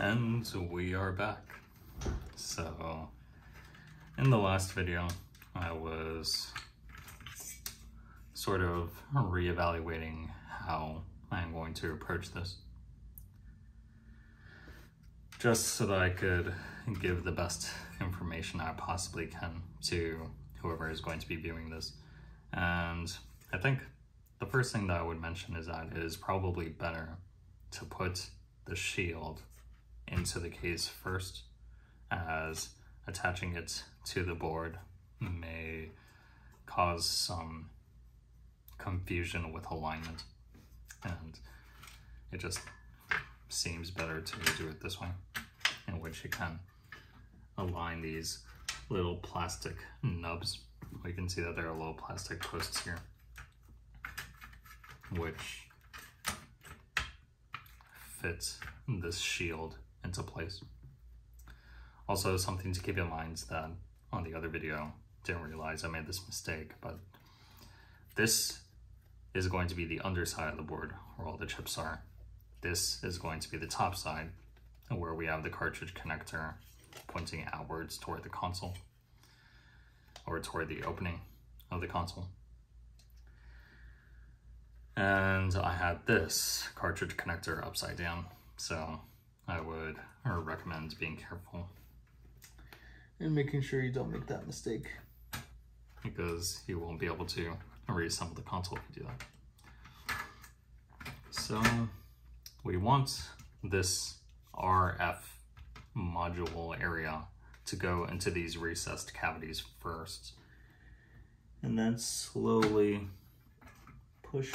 And we are back. So, in the last video, I was sort of reevaluating how I'm going to approach this. Just so that I could give the best information I possibly can to whoever is going to be viewing this. And I think the first thing that I would mention is that it is probably better to put the shield into the case first as attaching it to the board may cause some confusion with alignment. And it just seems better to do it this way in which you can align these little plastic nubs. We can see that there are little plastic posts here which fits this shield into place. Also, something to keep in mind that on the other video, didn't realize I made this mistake, but this is going to be the underside of the board where all the chips are. This is going to be the top side where we have the cartridge connector pointing outwards toward the console or toward the opening of the console. And I had this cartridge connector upside down, so I would or recommend being careful. And making sure you don't make that mistake. Because you won't be able to reassemble the console if you do that. So we want this RF module area to go into these recessed cavities first. And then slowly push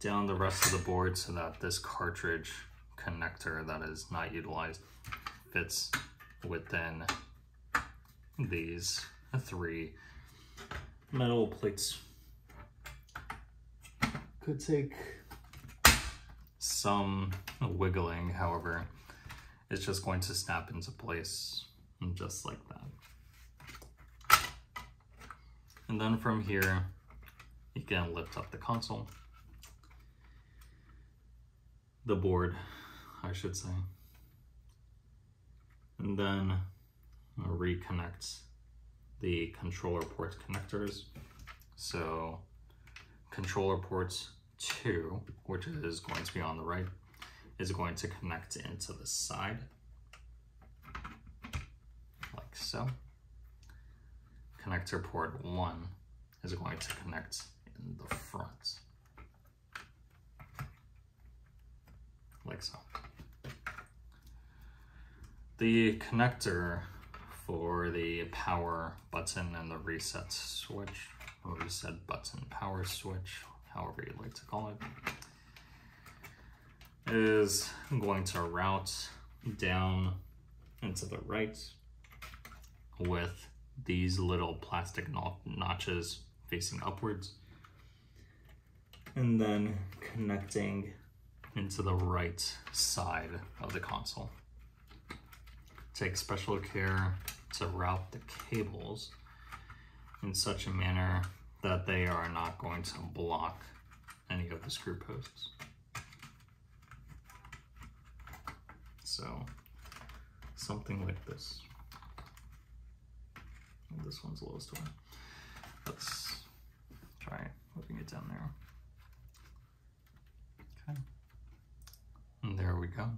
down the rest of the board so that this cartridge connector that is not utilized fits within these three metal plates. Could take some wiggling, however, it's just going to snap into place just like that. And then from here, you can lift up the console, the board, I should say, and then reconnect the controller port connectors. So controller ports two, which is going to be on the right, is going to connect into the side, like so. Connector port one is going to connect in the front, like so. The connector for the power button and the reset switch, or reset button power switch, however you like to call it, is going to route down into the right with these little plastic notches facing upwards and then connecting into the right side of the console. Take special care to route the cables in such a manner that they are not going to block any of the screw posts. So something like this. And this one's the lowest one. Let's try moving it down there. Okay. And there we go.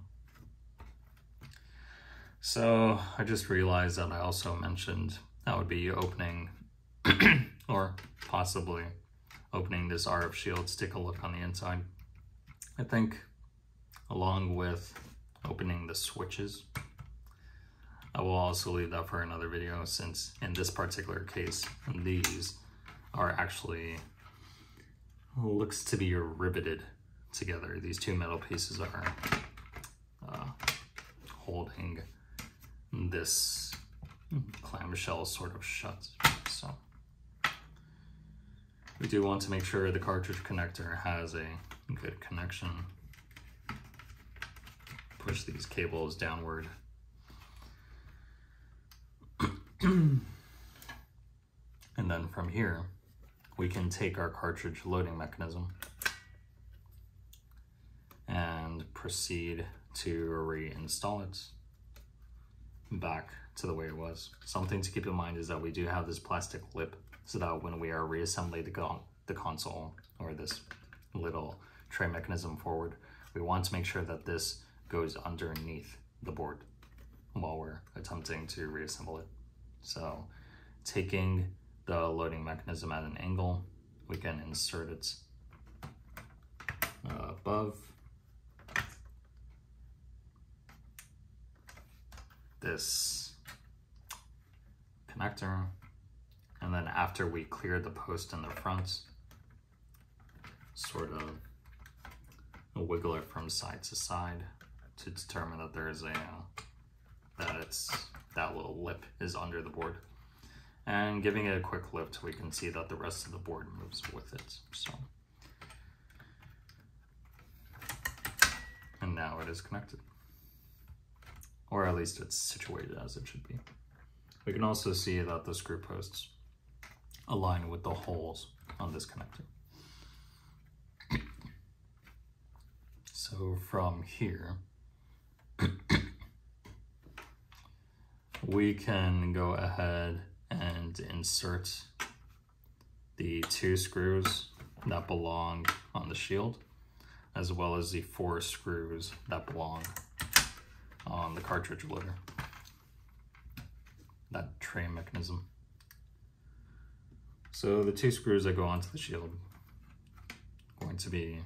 So I just realized that I also mentioned that would be opening or possibly opening this RF shield take a look on the inside. I think along with opening the switches. I will also leave that for another video since in this particular case, these are actually, looks to be riveted together. These two metal pieces are uh, holding this clamshell sort of shuts. So we do want to make sure the cartridge connector has a good connection push these cables downward. and then from here, we can take our cartridge loading mechanism and proceed to reinstall it back to the way it was. Something to keep in mind is that we do have this plastic lip so that when we are reassembling the, con the console or this little tray mechanism forward, we want to make sure that this goes underneath the board while we're attempting to reassemble it. So taking the loading mechanism at an angle, we can insert it uh, above this connector. And then after we clear the post in the front, sort of wiggle it from side to side to determine that there is a, uh, that it's, that little lip is under the board. And giving it a quick lift, we can see that the rest of the board moves with it, so. And now it is connected. Or at least it's situated as it should be. We can also see that the screw posts align with the holes on this connector. So from here, we can go ahead and insert the two screws that belong on the shield, as well as the four screws that belong on the cartridge loader. That tray mechanism. So the two screws that go onto the shield are going to be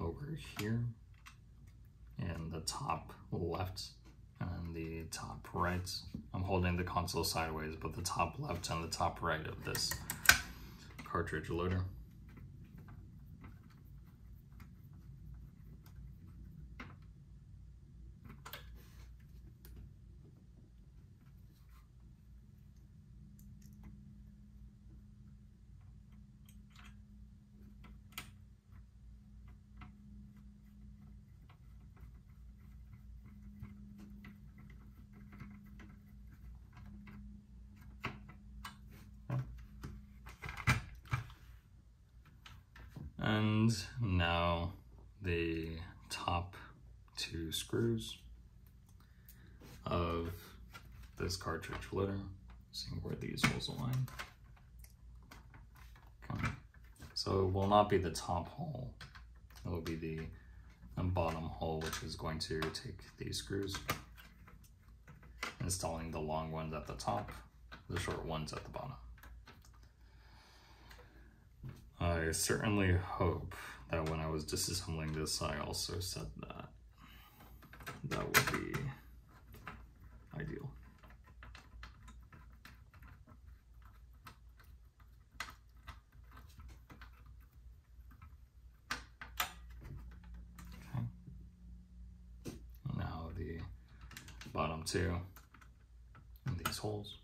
over here in the top left and the top right. I'm holding the console sideways, but the top left and the top right of this cartridge loader. And now the top two screws of this cartridge loader. Seeing where these holes align. Okay. So it will not be the top hole. It will be the bottom hole, which is going to take these screws, installing the long ones at the top, the short ones at the bottom. I certainly hope that when I was disassembling this, I also said that. That would be ideal. Okay. Now the bottom two these holes.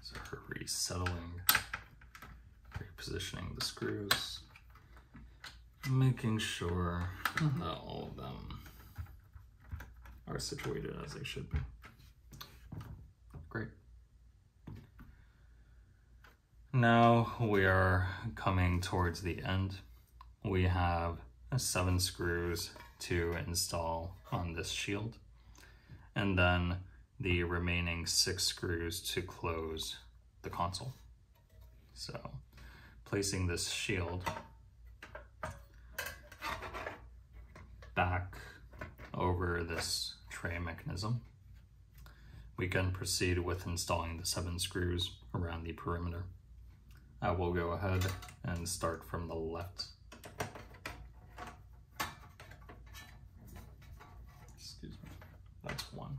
So we're resettling, repositioning the screws, making sure mm-hmm. that all of them are situated as they should be. Great. Now we are coming towards the end. We have seven screws to install on this shield and then the remaining six screws to close the console. So placing this shield back over this tray mechanism, we can proceed with installing the seven screws around the perimeter. I will go ahead and start from the left. Excuse me, that's one.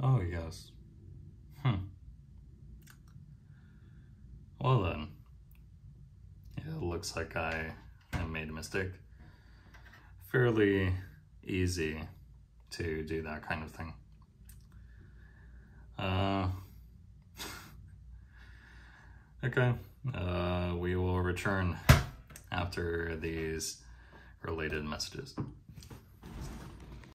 Oh, yes. Hmm. Well then. It looks like I, I made a mistake. Fairly easy to do that kind of thing. Uh, okay, uh, we will return after these related messages.